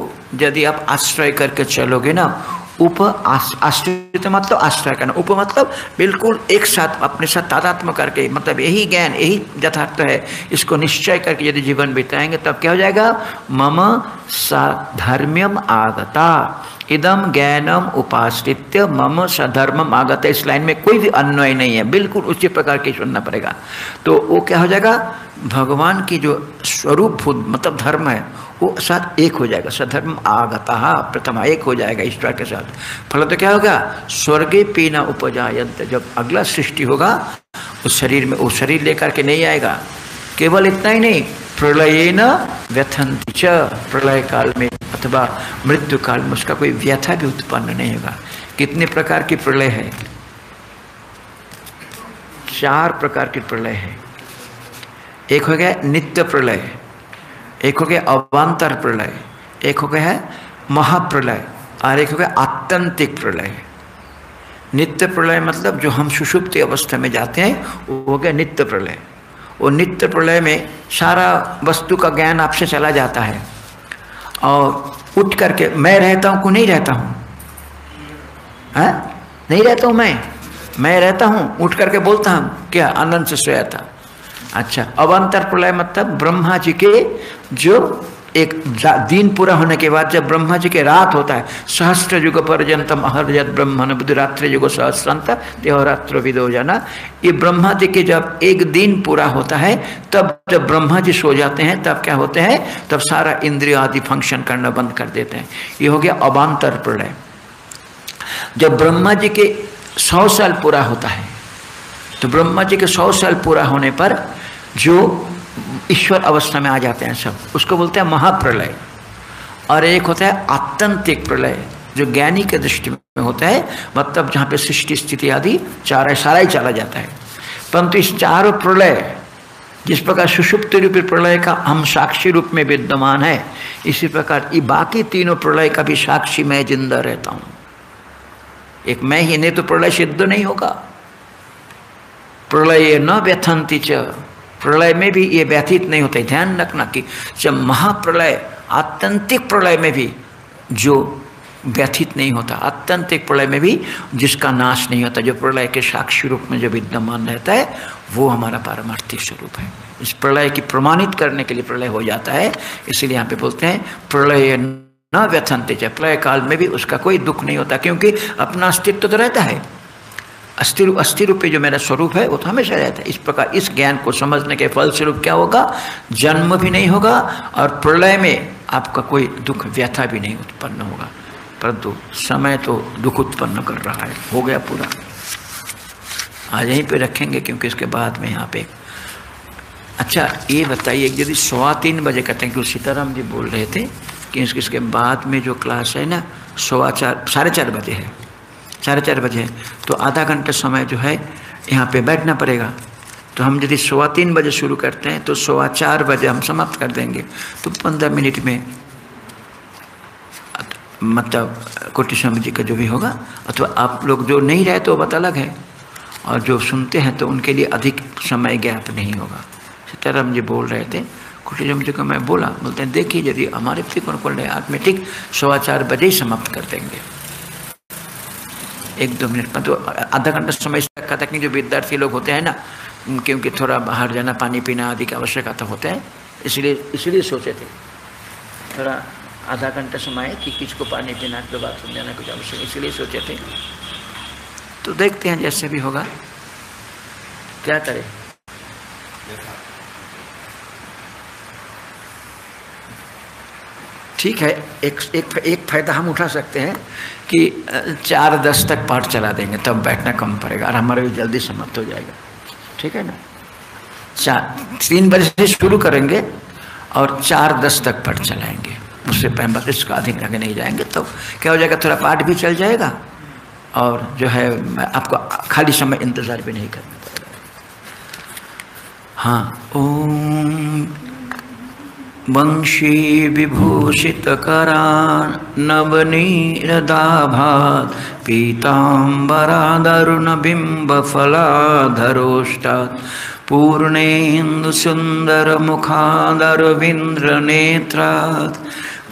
यदि आप आश्रय करके चलोगे ना उप आश्रित मतलब आश्रय करना। उप मतलब बिल्कुल एक साथ अपने साथ तादात्म करके मतलब यही ज्ञान, यही यथार्थ है। इसको निश्चय करके यदि जीवन बिताएँगे, तब क्या हो जाएगा? मम साधर्म्यम आगता। इदम ज्ञानम उपाश्रित मम सधर्मम आगत। इस लाइन में कोई भी अन्वय नहीं है। बिल्कुल उसी प्रकार की सुनना पड़ेगा। तो वो क्या हो जाएगा? भगवान की जो स्वरूप मतलब धर्म है वो साथ एक हो जाएगा। सधर्म आगता प्रथमा एक हो जाएगा ईश्वर के साथ। फल तो क्या होगा? स्वर्गे पीना उपजायंत जब अगला सृष्टि होगा, उस शरीर में वो शरीर लेकर के नहीं आएगा। केवल इतना ही नहीं प्रलय न व्यथंति च। प्रलय काल में अथवा मृत्यु काल में उसका कोई व्यथा भी उत्पन्न नहीं होगा। कितने प्रकार की प्रलय है? चार प्रकार की प्रलय है। एक हो गया नित्य प्रलय। एक हो गया अवान्तर प्रलय, एक हो गया है महाप्रलय, और एक हो गया आत्यंतिक प्रलय। नित्य प्रलय मतलब जो हम सुषुप्ति अवस्था में जाते हैं, वो हो गया नित्य प्रलय। वो नित्य प्रलय में सारा वस्तु का ज्ञान आपसे चला जाता है। और उठ करके, मैं रहता हूँ को नहीं रहता हूँ? है? नहीं रहता हूँ मैं? मैं रहता हूँ, उठ करके बोलता हूँ, क्या आनंद से सोया था? अच्छा अवंतर प्रलय मतलब ब्रह्मा जी के जो एक दिन पूरा होने के बाद जब ब्रह्मा जी के रात होता है, सहस्त्र युग पर्यंतम अहरजत ब्रह्मण बुद्धिरात्र युग सहस्रांत, देहरात्र विदो जाना। ये ब्रह्मा जी के जब एक दिन पूरा होता है, तब जब ब्रह्मा जी सो जाते हैं, तब क्या होते हैं? तब सारा इंद्रिय आदि फ़ंक्शन करना बंद कर देते हैं। ये हो गया अबांतर प्रलय। जब ब्रह्मा जी के सौ साल पूरा होता है तो ब्रह्मा जी के सौ साल पूरा होने पर जो ईश्वर अवस्था में आ जाते हैं सब। उसको बोलते हैं महाप्रलय। और एक होता है आतंतिक प्रलय, जो ज्ञानी के दृष्टि में होता है मतलब जहाँ पे सृष्टि स्थिति आदि चार सारा ही चला जाता है। परंतु इस चारों प्रलय, जिस प्रकार सुषुप्त रूपी प्रलय का हम साक्षी रूप में विद्यमान है, इसी प्रकार ये बाकी तीनों प्रलय का भी साक्षी मैं ज़िंदा रहता हूँ। एक मैं ही, नहीं तो प्रलय सिद्ध नहीं होगा। प्रलय न व्यथंती च। प्रलय में भी ये व्यथित नहीं होते। ध्यान रखना कि जब महाप्रलय, आत्यंतिक प्रलय में भी जो व्यथित नहीं होता, आत्यंतिक प्रलय में भी जिसका नाश नहीं होता, जो प्रलय के साक्षी रूप में जो विद्यमान रहता है, वो हमारा पारमार्थिक स्वरूप है। इस प्रलय की प्रमाणित करने के लिए प्रलय हो जाता है, इसीलिए यहाँ पे बोलते हैं, प्रलय न व्यथनते। चाहे प्रलय काल में भी उसका कोई दुख नहीं होता, क्योंकि अपना अस्तित्व तो रहता है। अस्थिर अस्थिर रूप जो मेरा स्वरूप है, वो तो हमेशा रहता है। इस प्रकार, इस ज्ञान को समझने के फल स्वरूप क्या होगा? जन्म भी नहीं होगा और प्रलय में आपका कोई दुख, व्यथा भी नहीं उत्पन्न होगा। परंतु समय तो दुख उत्पन्न कर रहा है। हो गया पूरा। आज यहीं पे रखेंगे, क्योंकि इसके बाद में यहाँ पे अच्छा ये बताइए यदि सवा तीन बजे कहते हैं क्योंकि सीताराम जी बोल रहे थे कि इसके बाद में जो क्लास है ना, सवा चार साढ़े चार बजे है। साढ़े चार बजे तो आधा घंटे समय जो है, यहाँ पे बैठना पड़ेगा। तो हम यदि सवा तीन बजे शुरू करते हैं तो सवा चार बजे हम समाप्त कर देंगे। तो पंद्रह मिनट में मतलब कोटि स्वामी जी का जो भी होगा, अथवा आप लोग जो नहीं रहे तो बात अलग है। और जो सुनते हैं तो उनके लिए अधिक समय गैप नहीं होगा। सीताराम जी बोल रहे थे, कोटि स्वामी जी को मैं बोला, बोलते हैं, देखिए यदि हमारे कौन खोल रहे आज में ठीक सवा चार बजे ही समाप्त कर देंगे। एक, दो मिनट में तो आधा घंटा समय रखा था कि जो विद्यार्थी लोग होते हैं ना क्योंकि थोड़ा बाहर जाना, पानी पीना आदि की आवश्यकता होते हैं, इसलिए इसलिए सोचे थे। थोड़ा आधा घंटा समय कि किसको पानी पीना के बाद सुन जाना कुछ आवश्यक, इसलिए सोचे थे। तो देखते हैं जैसे भी होगा। क्या करें? ठीक है, एक एक एक फ़ायदा हम उठा सकते हैं। कि चार दस तक पाठ चला देंगे, तब बैठना कम पड़ेगा और हमारा भी जल्दी समाप्त हो जाएगा। ठीक है ना? चार तीन बजे से शुरू करेंगे और चार दस तक पाठ चलाएँगे। उससे पहले इसका अधिक आगे नहीं जाएँगे तो क्या हो जाएगा, थोड़ा पाठ भी चल जाएगा और जो है, आपको खाली समय इंतज़ार भी नहीं करना पड़ेगा। हाँ ओम वंशी विभूषितकरान् नवनीरदाभात् पीताम्बरादरुणबिम्बफलाधरोष्टात् पूर्णेन्दुसुन्दरमुखादरविन्द्रनेत्रात्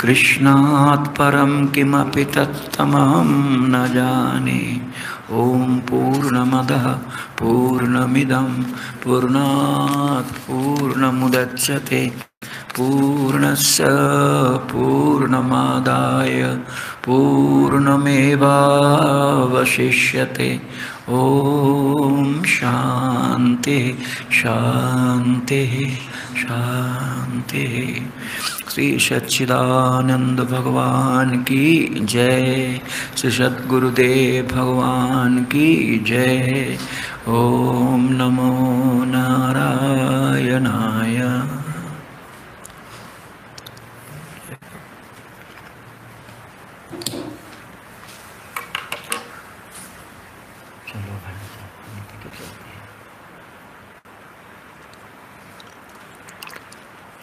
कृष्णात् परं किमपि तत्तमहं न जाने। ॐ पूर्णमदः पूर्णमिदं पूर्णात् पूर्णमुदच्यते पूर्णस्य पूर्णमादाय पूर्णमेवशिष्य ओ शांति शांति शांति श्री सच्चिदानंद भगवान की जय। श्री सद्गुदेव भगवान की जय। ओम नमो नारायणा